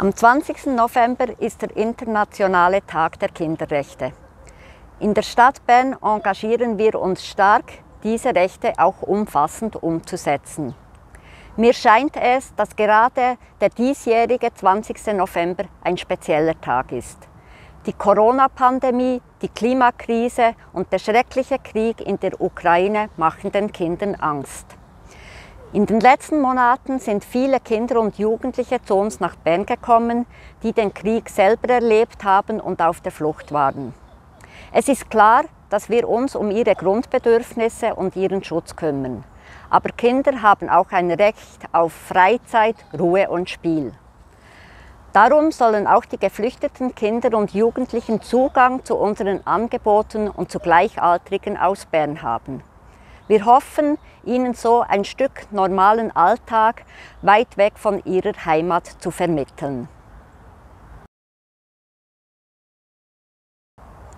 Am 20. November ist der internationale Tag der Kinderrechte. In der Stadt Bern engagieren wir uns stark, diese Rechte auch umfassend umzusetzen. Mir scheint es, dass gerade der diesjährige 20. November ein spezieller Tag ist. Die Corona-Pandemie, die Klimakrise und der schreckliche Krieg in der Ukraine machen den Kindern Angst. In den letzten Monaten sind viele Kinder und Jugendliche zu uns nach Bern gekommen, die den Krieg selber erlebt haben und auf der Flucht waren. Es ist klar, dass wir uns um ihre Grundbedürfnisse und ihren Schutz kümmern. Aber Kinder haben auch ein Recht auf Freizeit, Ruhe und Spiel. Darum sollen auch die geflüchteten Kinder und Jugendlichen Zugang zu unseren Angeboten und zu Gleichaltrigen aus Bern haben. Wir hoffen, ihnen so ein Stück normalen Alltag weit weg von ihrer Heimat zu vermitteln.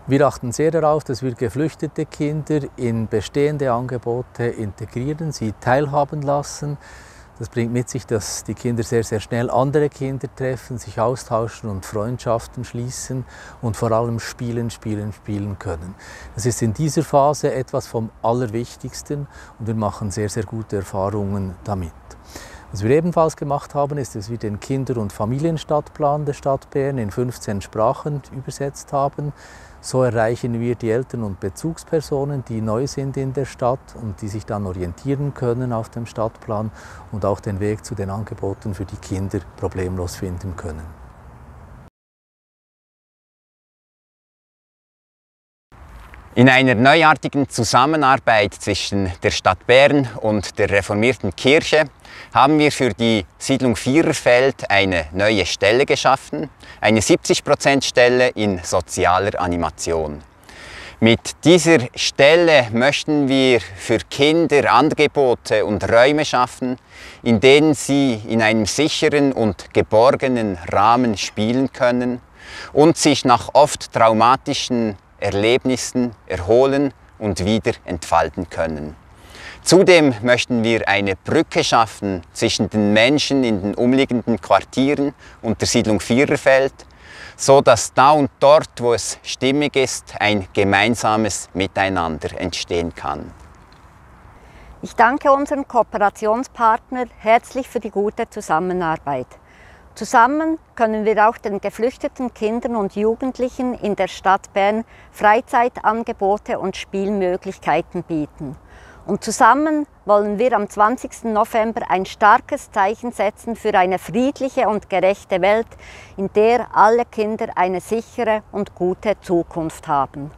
Wir achten sehr darauf, dass wir geflüchtete Kinder in bestehende Angebote integrieren, sie teilhaben lassen. Das bringt mit sich, dass die Kinder sehr, sehr schnell andere Kinder treffen, sich austauschen und Freundschaften schließen und vor allem spielen, spielen, spielen können. Das ist in dieser Phase etwas vom Allerwichtigsten und wir machen sehr, sehr gute Erfahrungen damit. Was wir ebenfalls gemacht haben, ist, dass wir den Kinder- und Familienstadtplan der Stadt Bern in 15 Sprachen übersetzt haben. So erreichen wir die Eltern und Bezugspersonen, die neu sind in der Stadt und die sich dann orientieren können auf dem Stadtplan und auch den Weg zu den Angeboten für die Kinder problemlos finden können. In einer neuartigen Zusammenarbeit zwischen der Stadt Bern und der reformierten Kirche haben wir für die Siedlung Viererfeld eine neue Stelle geschaffen, eine 70% Stelle in sozialer Animation. Mit dieser Stelle möchten wir für Kinder Angebote und Räume schaffen, in denen sie in einem sicheren und geborgenen Rahmen spielen können und sich nach oft traumatischen Erlebnissen erholen und wieder entfalten können. Zudem möchten wir eine Brücke schaffen zwischen den Menschen in den umliegenden Quartieren und der Siedlung Viererfeld, so dass da und dort, wo es stimmig ist, ein gemeinsames Miteinander entstehen kann. Ich danke unseren Kooperationspartner herzlich für die gute Zusammenarbeit. Zusammen können wir auch den geflüchteten Kindern und Jugendlichen in der Stadt Bern Freizeitangebote und Spielmöglichkeiten bieten. Und zusammen wollen wir am 20. November ein starkes Zeichen setzen für eine friedliche und gerechte Welt, in der alle Kinder eine sichere und gute Zukunft haben.